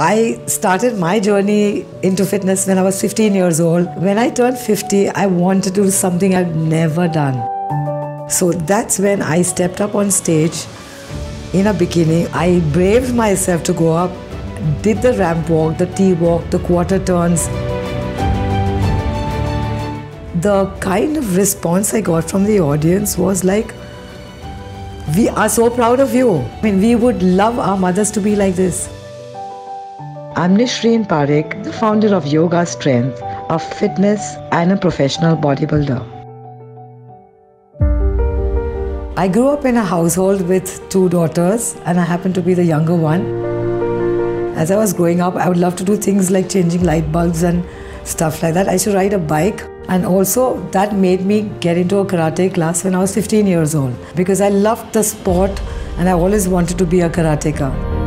I started my journey into fitness when I was 15 years old. When I turned 50, I wanted to do something I've never done. So that's when I stepped up on stage in a bikini. I braved myself to go up, did the ramp walk, the T walk, the quarter turns. The kind of response I got from the audience was like, we are so proud of you. I mean, we would love our mothers to be like this. I'm Nishriin Parikh, the founder of Yoga Strength, a fitness and a professional bodybuilder. I grew up in a household with two daughters, and I happen to be the younger one. As I was growing up, I would love to do things like changing light bulbs and stuff like that. I used to ride a bike, and also that made me get into a karate class when I was 15 years old because I loved the sport and I always wanted to be a karateka.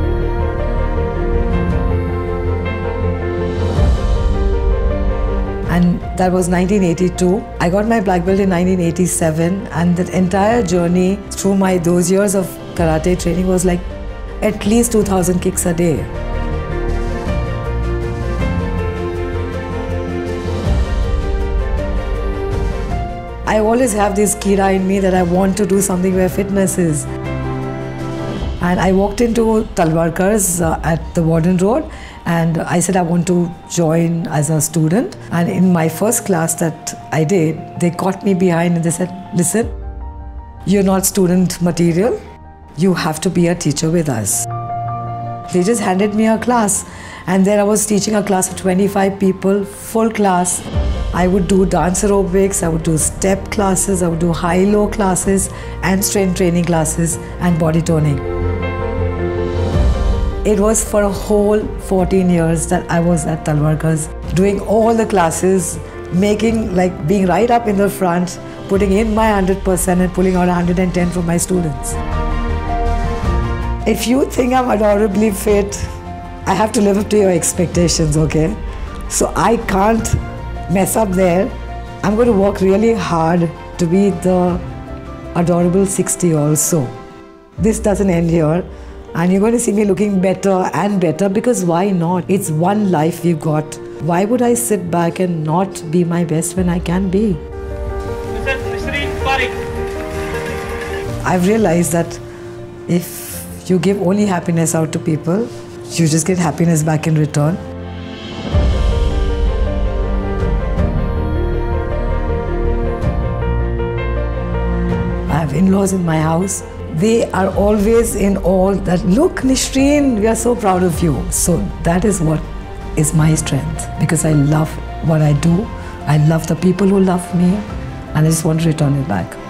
That was 1982. I got my black belt in 1987, and that entire journey through my those years of karate training was like at least 2,000 kicks a day. I always have this kira in me that I want to do something where fitness is. And I walked into Talwalkar's uh, at the Warden Road and I said I want to join as a student. And in my first class that I did, they caught me behind and they said, listen, you're not student material. You have to be a teacher with us. They just handed me a class and there I was teaching a class of 25 people, full class. I would do dance aerobics, I would do step classes, I would do high-low classes and strength training classes and body toning. It was for a whole 14 years that I was at Talwalkar's, doing all the classes, making, like, being right up in the front, putting in my 100% and pulling out 110 from my students. If you think I'm adorably fit, I have to live up to your expectations, okay? So I can't mess up there. I'm going to work really hard to be the adorable 60 also. This doesn't end here. And you're going to see me looking better and better because why not? It's one life we've got. Why would I sit back and not be my best when I can be? I've realized that if you give only happiness out to people, you just get happiness back in return. I have in laws in my house they are always in awe that, look, Nishriin, we are so proud of you. So that is what is my strength because I love what I do. I love the people who love me and I just want to return it back.